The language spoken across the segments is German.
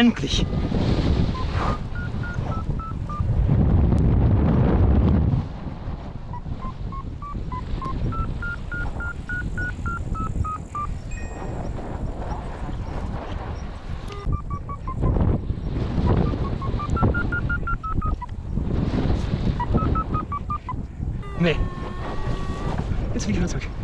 Endlich! Nee. Jetzt bin ich wieder zurück.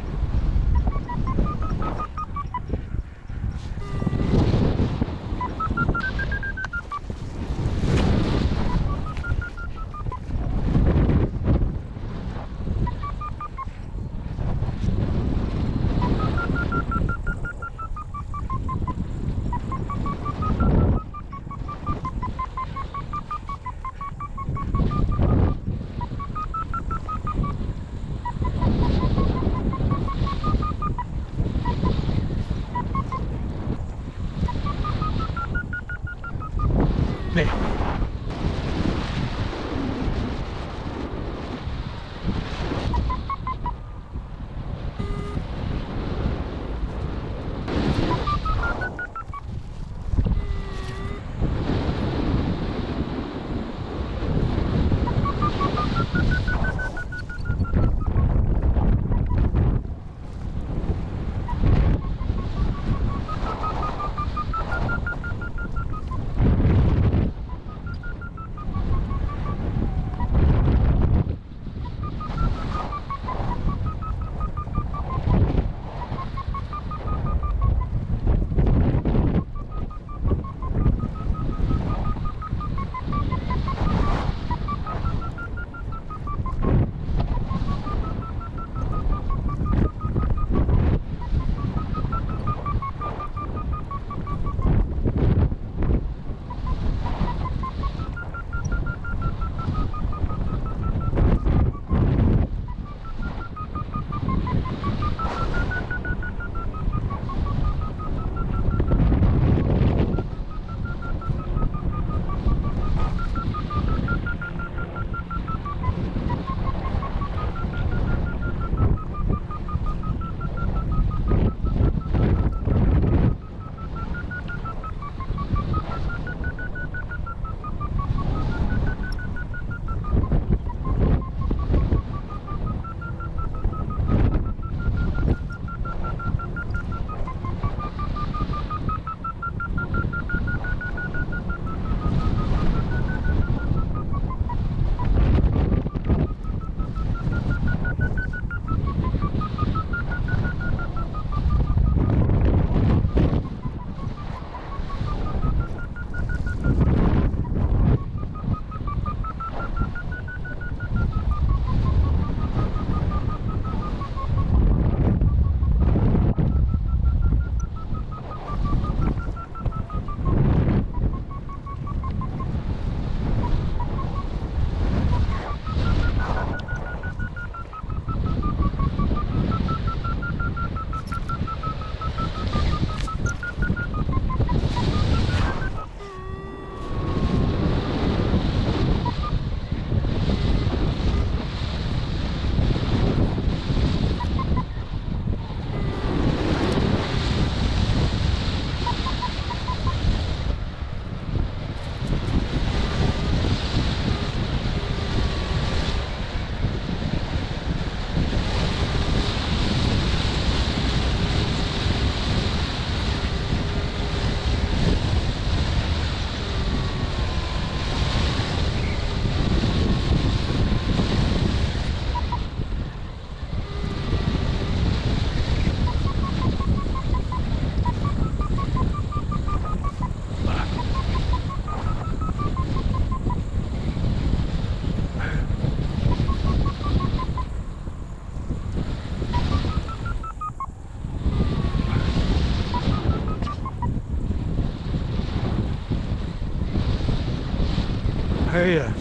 Höhe.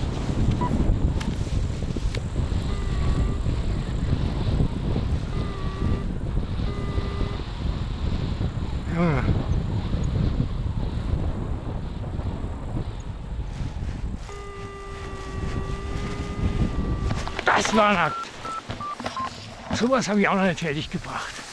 Das war nackt. Sowas habe ich auch noch nicht fertig gebracht.